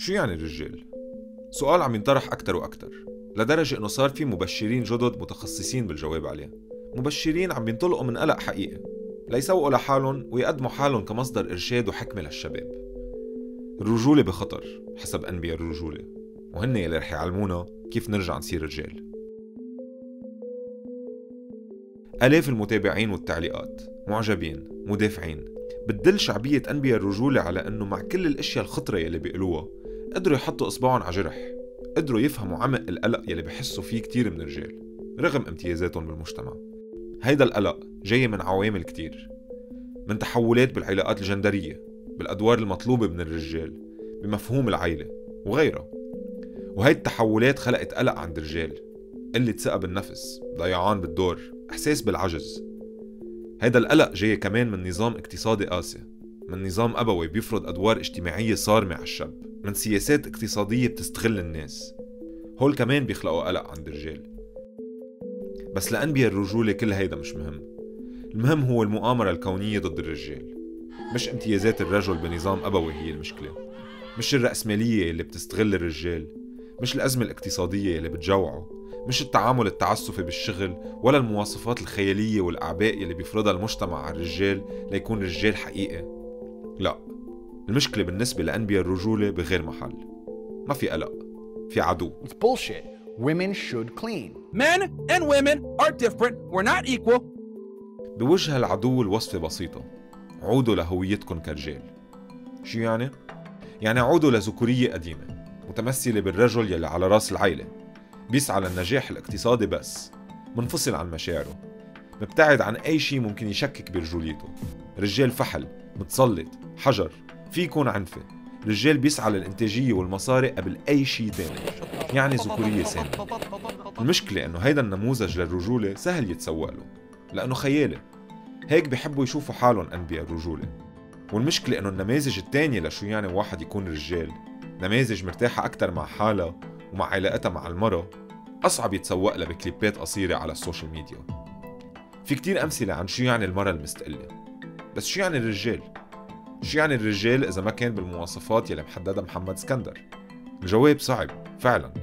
شو يعني الرجال؟ سؤال عم ينطرح أكتر وأكتر لدرجة إنه صار في مبشرين جدد متخصصين بالجواب عليه مبشرين عم ينطلقوا من قلق حقيقي ليسوقوا لحالهم ويقدموا حالهم كمصدر إرشاد وحكمة للشباب. الرجولة بخطر حسب أنبياء الرجولة. وهن يلي رح يعلمونا كيف نرجع نصير رجال. آلاف المتابعين والتعليقات معجبين مدافعين. بتدل شعبية أنبياء الرجولة على أنه مع كل الأشياء الخطرة يلي بيقولوها قدروا يحطوا إصبعهم على جرح. قدروا يفهموا عمق القلق يلي بحسوا فيه كتير من الرجال رغم امتيازاتهم بالمجتمع. هيدا القلق جاي من عوامل كتير من تحولات بالعلاقات الجندرية بالأدوار المطلوبة من الرجال بمفهوم العيلة وغيرها. وهي التحولات خلقت قلق عند الرجال قلة ثقة بالنفس ضيعان بالدور إحساس بالعجز. هيدا القلق جاي كمان من نظام اقتصادي قاسي من نظام أبوي بيفرض أدوار اجتماعية صارمة على الشاب. من سياسات اقتصادية بتستغل الناس. هول كمان بيخلقوا قلق عند الرجال. بس لأنبياء الرجولة كل هيدا مش مهم. المهم هو المؤامرة الكونية ضد الرجال مش امتيازات الرجل بنظام أبوي هي المشكلة. مش الرأسمالية اللي بتستغل الرجال مش الأزمة الاقتصادية اللي بتجوعه مش التعامل التعسفي بالشغل ولا المواصفات الخيالية والأعباء اللي بيفرضها المجتمع على الرجال ليكون رجال حقيقي لا. المشكلة بالنسبة لأنبياء الرجولة بغير محل ما في قلق في عدو It's bullshit. Women should clean. Men and women are different. We're not equal. بوجه العدو الوصفة بسيطة عودوا لهويتكم كرجال شو يعني؟ يعني عودوا لذكورية قديمة متمثلة بالرجل يلي على راس العيلة بيسعى للنجاح الاقتصادي بس منفصل عن مشاعره مبتعد عن أي شيء ممكن يشكك برجوليته رجال فحل متسلط حجر في يكون عنفة رجال بيسعى للإنتاجية والمصاري قبل أي شيء تاني. يعني ذكورية سامة المشكلة إنه هيدا النموذج للرجولة سهل يتسوق له. لأنه خيالي. هيك بيحبوا يشوفوا حالهم أنبياء الرجولة. والمشكلة إنه النماذج التانية لشو يعني واحد يكون رجال. نماذج مرتاحة أكتر مع حالها ومع علاقتها مع المرأة. أصعب يتسوق لها بكليبات قصيرة على ال social media. في كتير أمثلة عن شو يعني المرأة المستقلة. بس شو يعني الرجال؟ شو يعني الرجال إذا ما كان بالمواصفات يلي محددها محمد اسكندر؟ الجواب صعب فعلا.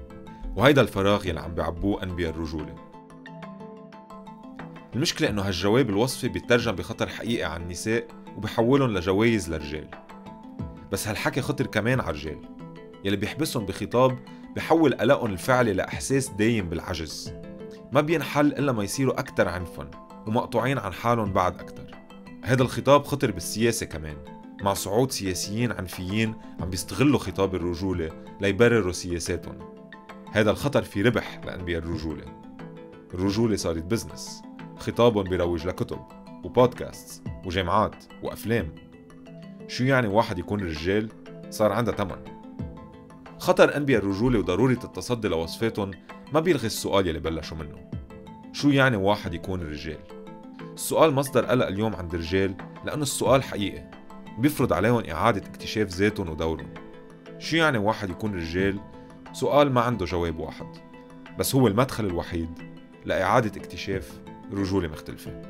وهيدا الفراغ يلي عم بيعبوه أنبياء الرجولة. المشكلة إنه هالجواب الوصفي بيترجم بخطر حقيقي على النساء وبيحولهم لجوايز للرجال. بس هالحكي خطر كمان على الرجال. يلي بيحبسهم بخطاب بحول قلقهم الفعلي لإحساس دايم بالعجز. ما بينحل إلا ما يصيروا أكتر عنفا ومقطوعين عن حالهم بعد أكتر. هذا الخطاب خطر بالسياسة كمان. مع صعود سياسيين عنفيين عم بيستغلوا خطاب الرجولة ليبرروا سياساتهم. هذا الخطر في ربح لأنبياء الرجولة. الرجولة صارت بزنس خطابهم بيروج لكتب وبودكاست وجامعات وأفلام. شو يعني واحد يكون رجال؟ صار عنده تمن. خطر أنبياء الرجولة وضرورة التصدي لوصفاتهم ما بيلغي السؤال يلي بلشوا منه. شو يعني واحد يكون رجال؟ السؤال مصدر قلق اليوم عند الرجال لأنه السؤال حقيقي. بيفرض عليهم إعادة اكتشاف ذاتهم ودورهم. شو يعني واحد يكون رجال؟ سؤال ما عنده جواب واحد. بس هو المدخل الوحيد لإعادة اكتشاف رجولة مختلفة.